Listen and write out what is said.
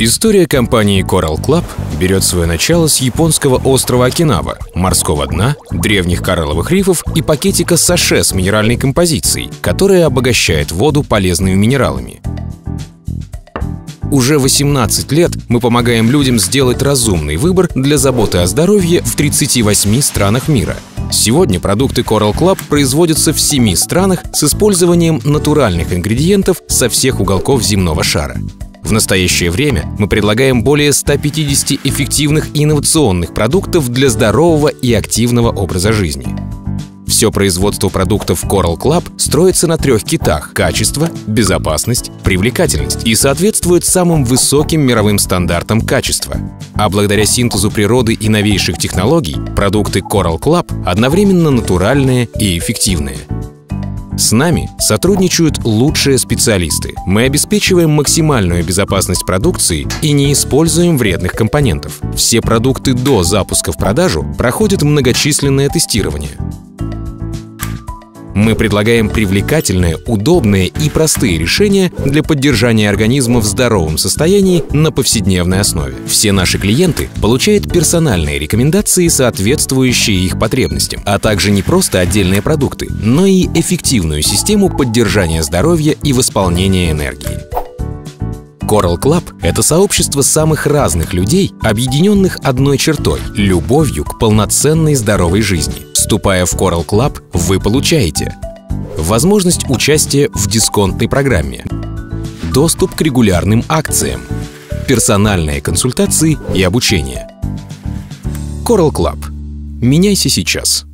История компании Coral Club берет свое начало с японского острова Окинава, морского дна, древних коралловых рифов и пакетика саше с минеральной композицией, которая обогащает воду полезными минералами. Уже 18 лет мы помогаем людям сделать разумный выбор для заботы о здоровье в 38 странах мира. Сегодня продукты Coral Club производятся в 7 странах с использованием натуральных ингредиентов со всех уголков земного шара. В настоящее время мы предлагаем более 150 эффективных и инновационных продуктов для здорового и активного образа жизни. Все производство продуктов Coral Club строится на трех китах – качество, безопасность, привлекательность и соответствует самым высоким мировым стандартам качества. А благодаря синтезу природы и новейших технологий продукты Coral Club одновременно натуральные и эффективные – с нами сотрудничают лучшие специалисты. Мы обеспечиваем максимальную безопасность продукции и не используем вредных компонентов. Все продукты до запуска в продажу проходят многочисленное тестирование. Мы предлагаем привлекательные, удобные и простые решения для поддержания организма в здоровом состоянии на повседневной основе. Все наши клиенты получают персональные рекомендации, соответствующие их потребностям, а также не просто отдельные продукты, но и эффективную систему поддержания здоровья и восполнения энергии. Coral Club — это сообщество самых разных людей, объединенных одной чертой — любовью к полноценной здоровой жизни. Вступая в Coral Club, вы получаете возможность участия в дисконтной программе, доступ к регулярным акциям, персональные консультации и обучение. Coral Club. Меняйся сейчас.